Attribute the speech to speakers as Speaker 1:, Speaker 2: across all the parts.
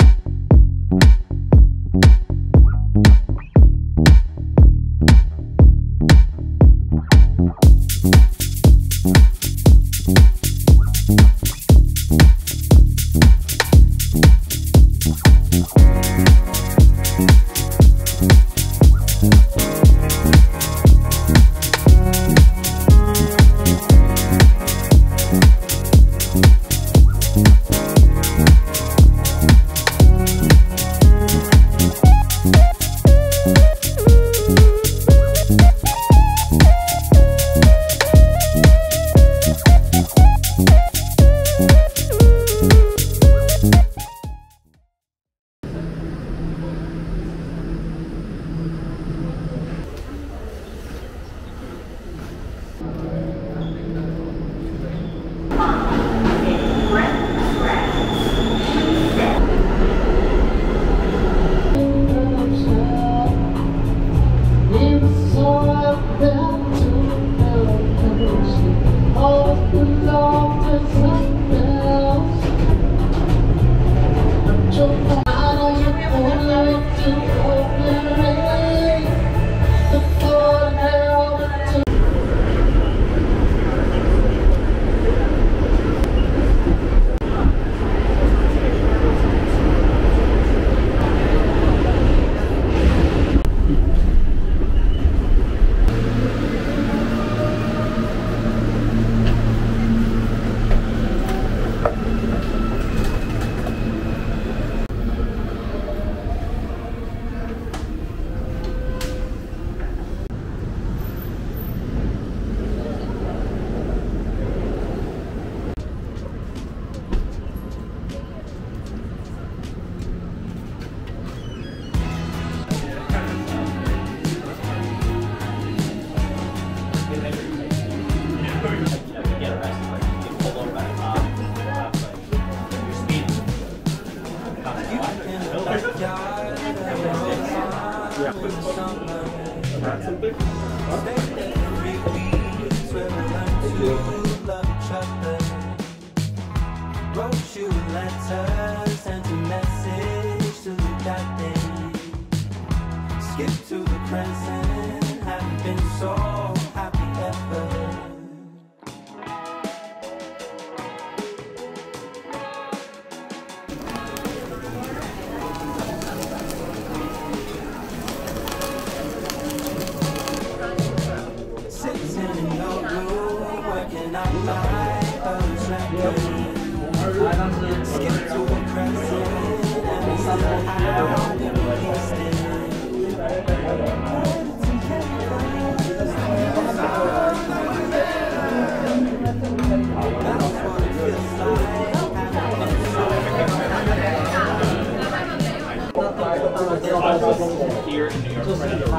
Speaker 1: you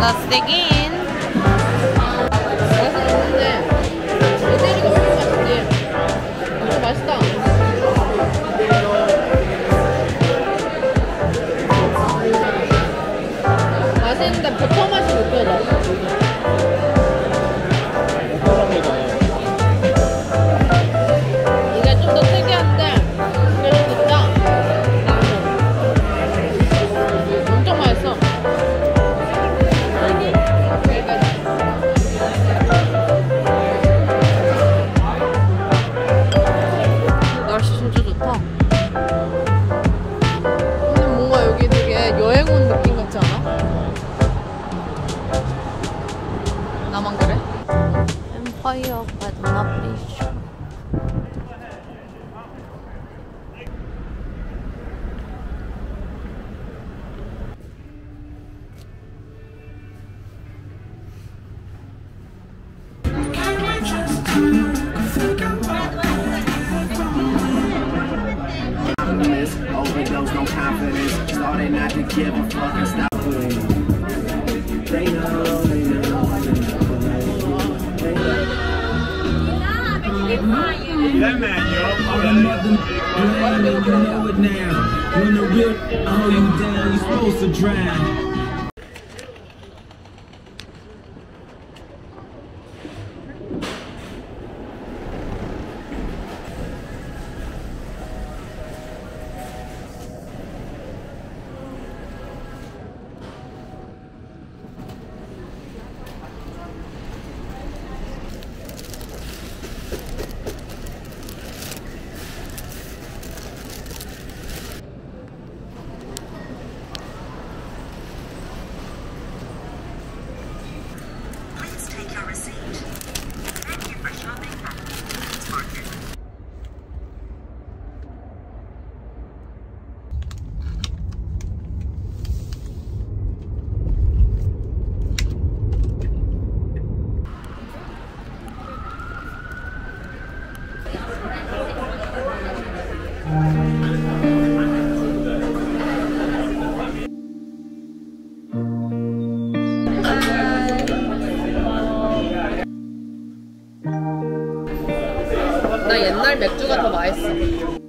Speaker 2: Let's dig in.
Speaker 3: they not to give a fuck and stop playing. They know, they know, they know, they know. That man, yo. I'm gonna now. When the whip hold you down, you're supposed to
Speaker 2: drive. 맥주가 더 맛있어.